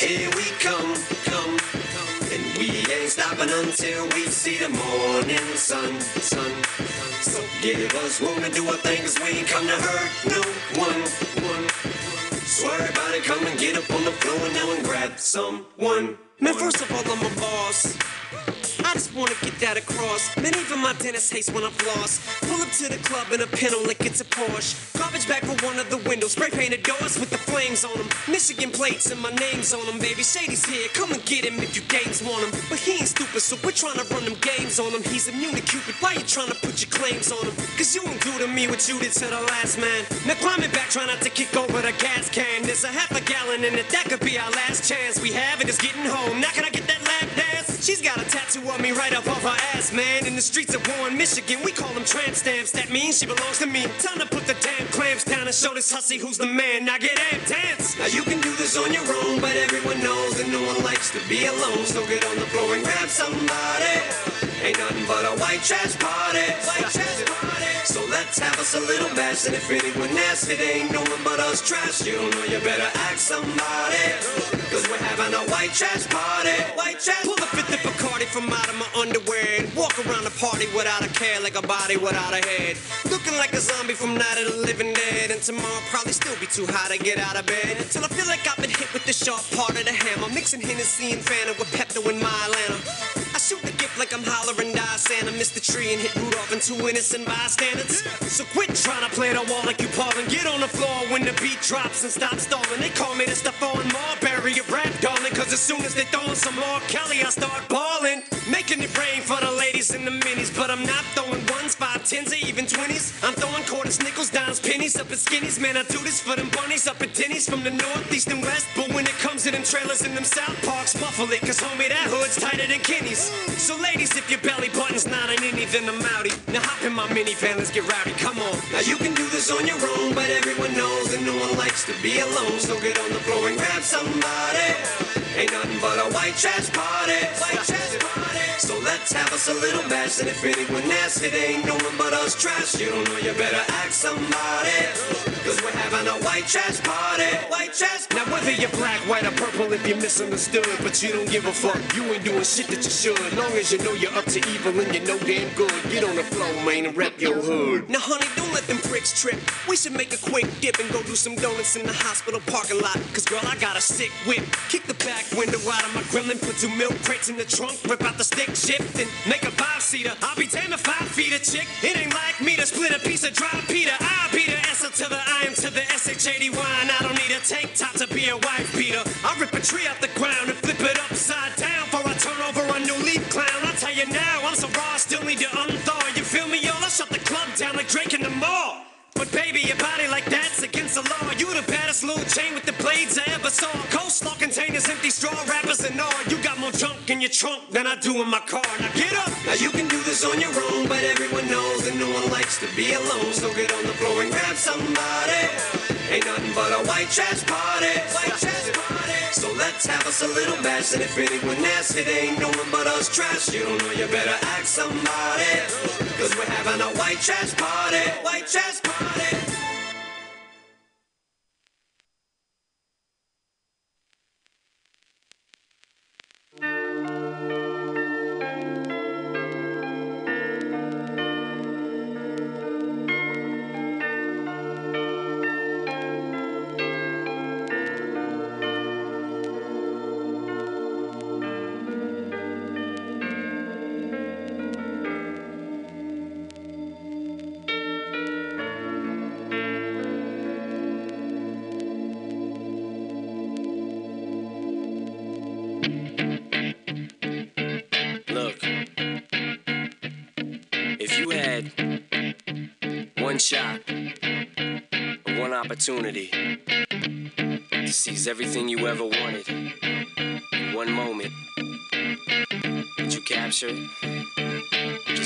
Here we come, come. And we ain't stopping until we see the morning sun, sun. So give us room to do our thing, cause we ain't come to hurt no one, one. And get up on the floor now and grab someone. Man, first of all, I'm a boss. I just wanna get that across. Man, even my dentist hates when I'm floss. Pull up to the club in a pinto like it's a Porsche. Garbage bag for one of the windows. Spray painted doors with the flames on them. Michigan plates and my name's on them, baby. Shady's here. Come and get him if you games want him. But he ain't stupid, so we're trying to run them games on him. He's immune to Cupid. Why you trying to put your claims on him? Cause you to me what you did to the last man. Now climbing back, try not to kick over the gas can. There's a half a gallon in it. That could be our last chance. We have it is getting home. Now can right above her ass, man. In the streets of Warren, Michigan, we call them tramp stamps. That means she belongs to me. Time to put the damn clamps down and show this hussy who's the man. Now get amped, dance. Now you can do this on your own, but everyone knows that no one likes to be alone. So get on the floor and grab somebody. Ain't nothing but a white trash party. White trash party. So let's have us a little bash. And if anyone asks, it ain't no one but us trash. You don't know, you better ask somebody. Cause we're having a white trash party. White trash. Pull the party from out of my underwear and walk around the party without a care, like a body without a head. Looking like a zombie from Night of the Living Dead, and tomorrow I'll probably still be too high to get out of bed. Until I feel like I've been hit with the sharp part of the hammer, mixing Hennessy and Fanta with Pepto and i shoot the gift like I'm hollering die Santa Missed the tree and hit Rudolph and two innocent bystanders So quit trying to play the wall like you Paul And get on the floor when the beat drops and stop stalling They call me the Stephon Marbury of rap, darling Cause as soon as they throwin' some more Kelly I start tens, or even twenties. I'm throwing quarters, nickels, dimes, pennies up at skinnies. Man, I do this for them bunnies up at Denny's from the northeast and west. But when it comes to them trailers in them South Parks, muffle it. Cause homie, that hood's tighter than Kenny's. So ladies, if your belly button's not an innie, then I'm outie. Now hop in my minivan, let's get rowdy. Come on. Now you can do this on your own, but everyone knows that no one likes to be alone. So get on the floor and grab somebody. Ain't nothing but a white trash party. White trash party. So let's have us a little bash, and if anyone asks, it ain't no one but us trash. You don't know, you better ask somebody. Cause we're having a white trash party. White trash Now whether you're black, white, or purple, if you're misunderstood, but you don't give a fuck, you ain't doing shit that you should. Long as you know you're up to evil and you know damn good, get on the floor, man, and rep your hood. Now honey, don't let them pricks trip. We should make a quick dip and go do some donuts in the hospital parking lot. Cause girl, I got a sick whip. Kick the back window out of my gremlin, put two milk crates in the trunk, rip out the stick shift, and make a five seater. I'll be damn if five feet a chick. It ain't like me to split a piece of dry Peter. I'll be the S to the I am to the SHAD wine. I don't need a tank top to be a wife beater. I rip a tree off the ground and flip it upside down before I turn over a new leaf clown. I tell you now, I'm so raw, still need to unthaw. You feel me, y'all? I shut the club down like Drake in the mall. But baby, your body like that's against the law. You the baddest little chain with the blades I ever saw. Coleslaw containers, empty straw wrappers and all. You got more junk in your trunk than I do in my car. Now get up. Now you can do this on your own, but everyone knows that no one likes to be alone. So get on the floor and grab somebody. Ain't nothing but a white trash party. White trash party. So let's have us a little bash, and if anyone asks, it ain't no one but us trash. You don't know, you better ask somebody. Cause we're having a white trash party. White trash party. Opportunity to seize everything you ever wanted. In one moment, would you capture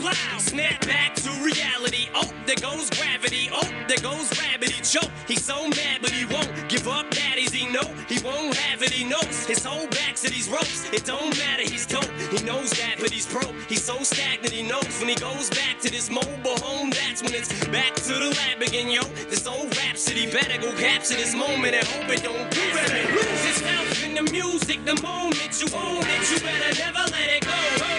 loud. Snap back to reality. Oh, there goes gravity. Oh, there goes rabbit. He choke. He's so mad, but he won't give up. Daddies, he know he won't have it. He knows his whole back to these ropes. It don't matter. He's dope. He knows that, but he's pro. He's so stagnant. He knows when he goes back to this mobile home. That's when it's back to the lab again, yo. This old rhapsody better go capture this moment and hope it don't you better lose yourself in the music. The moment you own it, you better never let it go.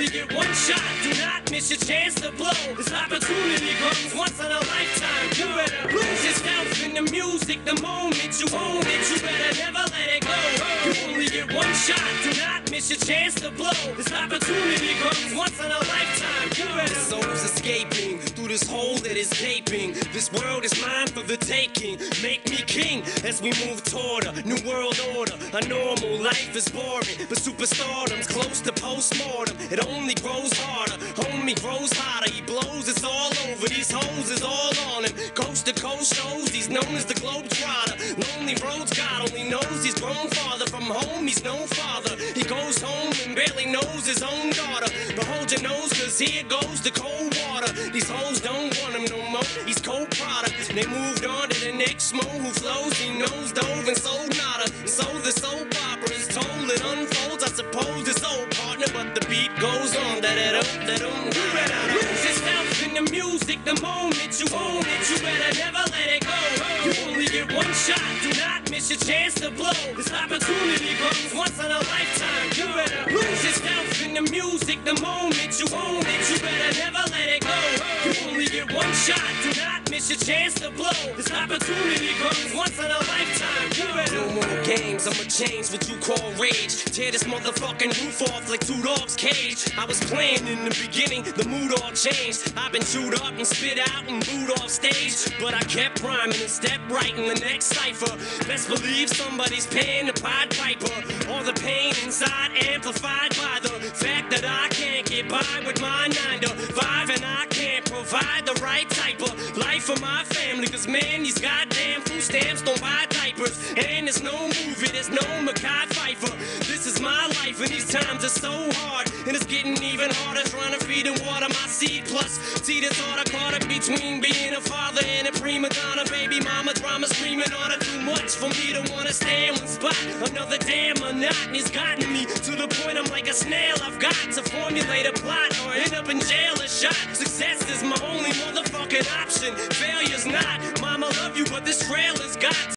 Only get one shot. Do not miss your chance to blow. This opportunity comes once in a lifetime. You better lose yourself in the music. The moment you own it, you better never let it go. You only get one shot. Do not miss your chance to blow. This opportunity comes once in a lifetime. You better. Soul's escaping this hole that is gaping. This world is mine for the taking. Make me king as we move toward a new world order. A normal life is boring, but superstardom's close to postmortem. It only grows harder. Homie grows hotter. He blows. It's all over. These hoes is all on him. Coast to coast shows. He's known as the globe trotter. Lonely roads. God only knows he's grown farther from home. He's no father. He goes home and barely knows his own daughter. But hold your nose, cause here goes the cold water. Product. They moved on to the next mo who flows. He knows dove and sold nada. So the soap opera is told. It unfolds. I suppose it's old partner, but the beat goes on. Da da da da da. You better lose yourself in the music. The moment you own it, you better never let it go. You only get one shot. Do not miss your chance to blow. This opportunity comes once in a lifetime. You better lose yourself in the music. The moment you own chance to blow. This opportunity comes once in a lifetime. You better. No more games. I'ma change what you call rage. Tear this motherfucking roof off like two dogs' cage. I was playing in the beginning, the mood all changed. I've been chewed up and spit out and booed off stage. But I kept rhyming and stepped right in the next cipher. Best believe somebody's paying the Pied Piper. All the pain inside amplified by the fact that I can't get by with my 9 to 5 and I can't provide the right type of life for my family. Cause man, these goddamn food stamps don't buy diapers. And there's no movie, there's no Mekhi Phifer. This is my life and these times are so hard. And it's getting even harder trying to feed and water my seed. Plus, see this order caught up between being a father and a prima donna. Baby mama drama screaming on her too much for me to wanna stay in one spot. Another damn monotony's gotten me to the point I'm like a snail. I've got to formulate a plot or end up in jail or shot. Success is my only motherfucking option. Failure's not. Mama love you, but this trailer's got